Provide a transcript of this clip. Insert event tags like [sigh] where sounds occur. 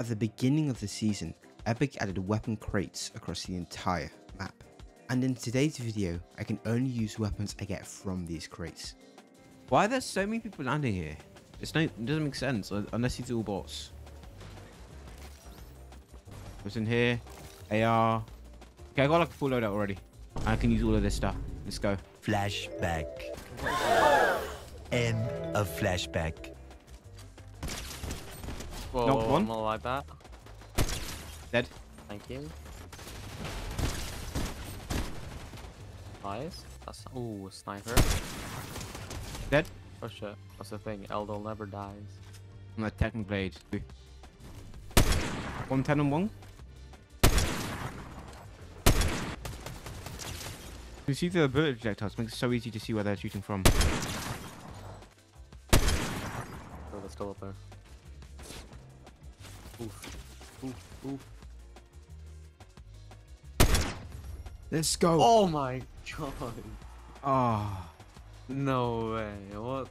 At the beginning of the season, Epic added weapon crates across the entire map. And in today's video, I can only use weapons I get from these crates. Why are there so many people landing here? It's no, it doesn't make sense unless these are all bots. What's in here? AR. Okay, I got like a full loadout already. I can use all of this stuff. Let's go. Flashback. [laughs] End of flashback. Whoa, Knocked one. I'm gonna like that. Dead. Thank you. Nice. That's ooh, sniper. Dead. Oh shit. That's the thing. Eldol never dies. I'm a Tekken Blade. 110 and one. You see the bullet projectiles makes it so easy to see where they're shooting from. Oh, they're still up there. Oof. Oof. Oof. Let's go. Oh my [laughs] god. Ah. No way. What?